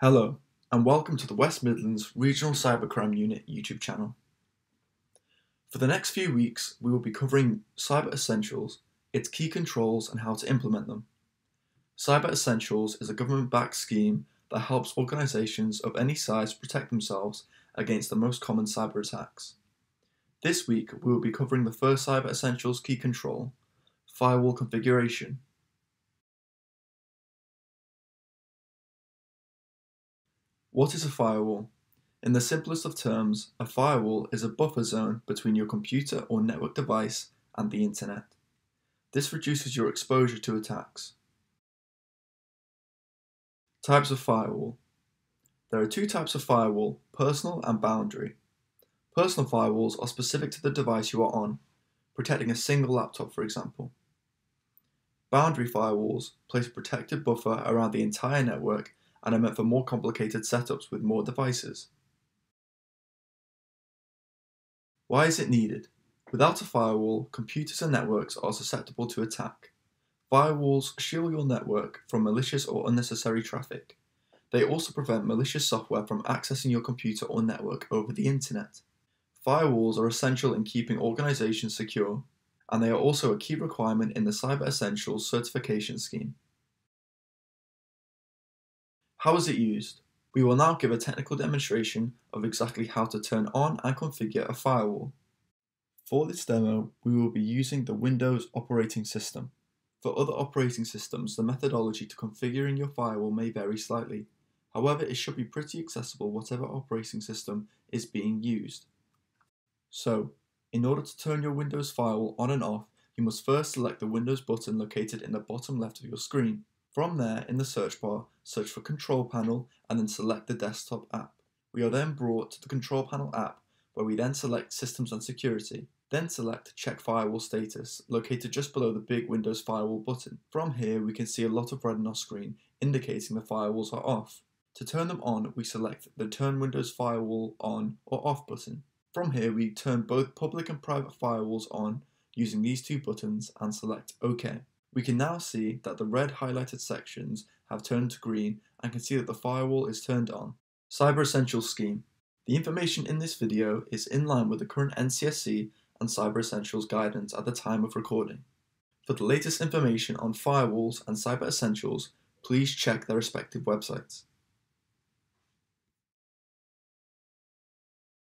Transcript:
Hello, and welcome to the West Midlands Regional Cybercrime Unit YouTube channel. For the next few weeks, we will be covering Cyber Essentials, its key controls, and how to implement them. Cyber Essentials is a government backed scheme that helps organisations of any size protect themselves against the most common cyber attacks. This week, we will be covering the first Cyber Essentials key control firewall configuration. What is a firewall? In the simplest of terms, a firewall is a buffer zone between your computer or network device and the internet. This reduces your exposure to attacks. Types of firewall. There are two types of firewall, personal and boundary. Personal firewalls are specific to the device you are on, protecting a single laptop for example. Boundary firewalls place a protected buffer around the entire network and are meant for more complicated setups with more devices. Why is it needed? Without a firewall, computers and networks are susceptible to attack. Firewalls shield your network from malicious or unnecessary traffic. They also prevent malicious software from accessing your computer or network over the internet. Firewalls are essential in keeping organizations secure, and they are also a key requirement in the Cyber Essentials certification scheme. How is it used? We will now give a technical demonstration of exactly how to turn on and configure a firewall. For this demo, we will be using the Windows operating system. For other operating systems, the methodology to configuring your firewall may vary slightly. However, it should be pretty accessible whatever operating system is being used. So, in order to turn your Windows firewall on and off, you must first select the Windows button located in the bottom left of your screen. From there, in the search bar, search for Control Panel and then select the desktop app. We are then brought to the Control Panel app where we then select Systems and Security. Then select Check Firewall Status, located just below the big Windows Firewall button. From here, we can see a lot of red on our screen, indicating the firewalls are off. To turn them on, we select the Turn Windows Firewall On or Off button. From here, we turn both public and private firewalls on using these two buttons and select OK. We can now see that the red highlighted sections have turned to green and can see that the firewall is turned on. Cyber Essentials Scheme. The information in this video is in line with the current NCSC and Cyber Essentials guidance at the time of recording. For the latest information on firewalls and Cyber Essentials, please check their respective websites.